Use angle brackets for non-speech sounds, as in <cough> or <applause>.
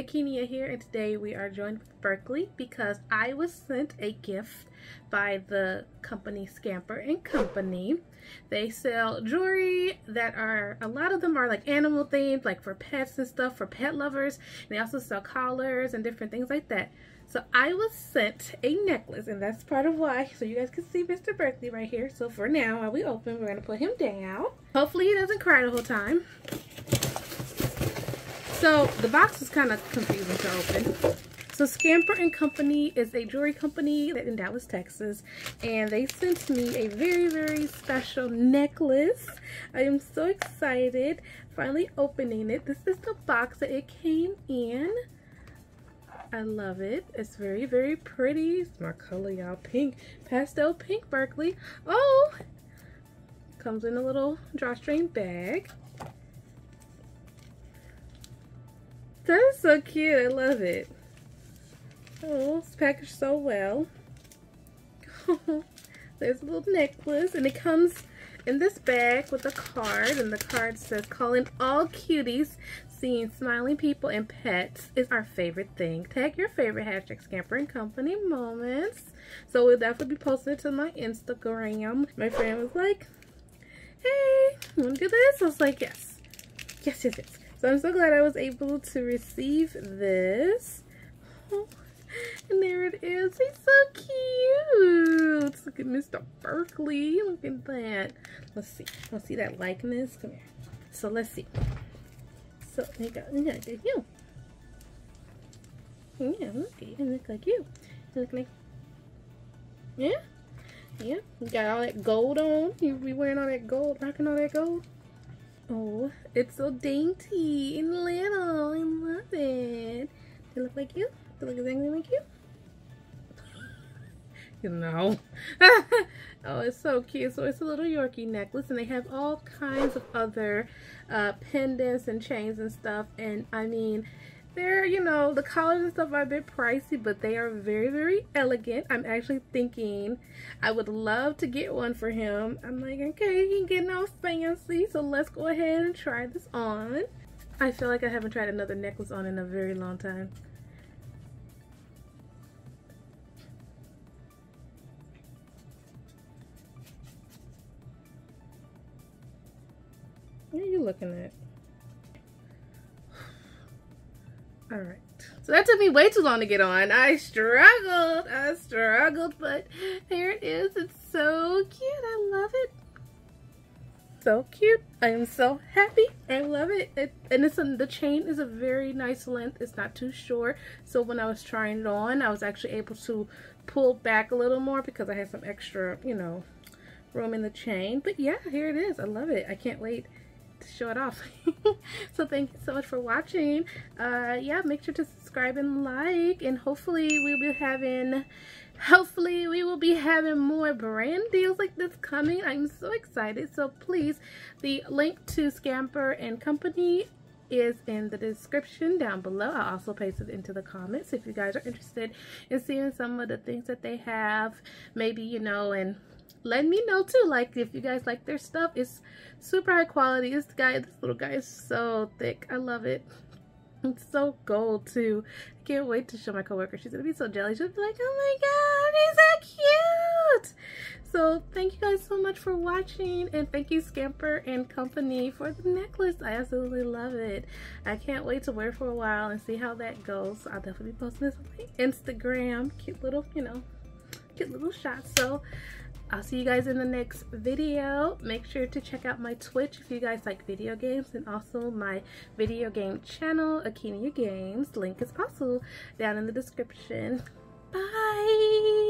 Akinia here and today we are joined with Berkeley because I was sent a gift by the company Scamper and Company. They sell jewelry that are, a lot of them are like animal themed, like for pets and stuff, for pet lovers. And they also sell collars and different things like that. So I was sent a necklace and that's part of why. So you guys can see Mr. Berkeley right here. So for now, while we open, we're going to put him down. Hopefully he doesn't cry the whole time. So the box is kind of confusing to open. So Scamper and Company is a jewelry company in Dallas, Texas, and they sent me a very, very special necklace. I am so excited finally opening it. This is the box that it came in. I love it. It's very, very pretty. It's my color, y'all. Pink. Pastel pink Berkeley. Oh! Comes in a little drawstring bag. So cute. I love it. Oh, it's packaged so well. <laughs> There's a little necklace, and it comes in this bag with a card, and the card says, calling all cuties, seeing smiling people and pets is our favorite thing. Tag your favorite hashtag Scamper and Company moments. So we'll definitely be posting it to my Instagram. My friend was like, hey, want to do this? I was like, yes. Yes, yes, yes. So I'm so glad I was able to receive this. Oh, <laughs> and there it is. He's so cute. Look at Mr. Berkeley. Look at that. Let's see. Let's see that likeness. Come here. So let's see. So there you go. Yeah, there's you. Yeah, look at you. look like you. You look like Yeah? Yeah. You got all that gold on. You be wearing all that gold, rocking all that gold. Oh, it's so dainty and little. I love it. Do They look like you? Do They look exactly like you? <laughs> you know. <laughs> oh, it's so cute. So it's a little Yorkie necklace and they have all kinds of other uh, pendants and chains and stuff. And I mean, they're, you know, the collars and stuff are a bit pricey, but they are very, very elegant. I'm actually thinking I would love to get one for him. I'm like, okay, he getting all fancy, so let's go ahead and try this on. I feel like I haven't tried another necklace on in a very long time. What are you looking at? All right. So that took me way too long to get on. I struggled. I struggled, but here it is. It's so cute. I love it. So cute. I am so happy. I love it. it and it's the chain is a very nice length. It's not too short. So when I was trying it on, I was actually able to pull back a little more because I had some extra, you know, room in the chain. But yeah, here it is. I love it. I can't wait to show it off. <laughs> so thank you so much for watching. Uh, yeah, make sure to subscribe and like, and hopefully we'll be having, hopefully we will be having more brand deals like this coming. I'm so excited. So please, the link to Scamper and Company is in the description down below. I'll also paste it into the comments if you guys are interested in seeing some of the things that they have. Maybe, you know, and let me know too like if you guys like their stuff. It's super high quality. This guy this little guy is so thick. I love it. It's so gold too. I can't wait to show my coworker. She's gonna be so jelly she'll be like oh my god he's so cute. So thank you guys so much for watching and thank you scamper and company for the necklace. I absolutely love it. I can't wait to wear for a while and see how that goes. I'll definitely be posting this on my instagram. Cute little you know cute little shots so I'll see you guys in the next video. Make sure to check out my Twitch if you guys like video games and also my video game channel, Akinia Games. Link is also down in the description. Bye!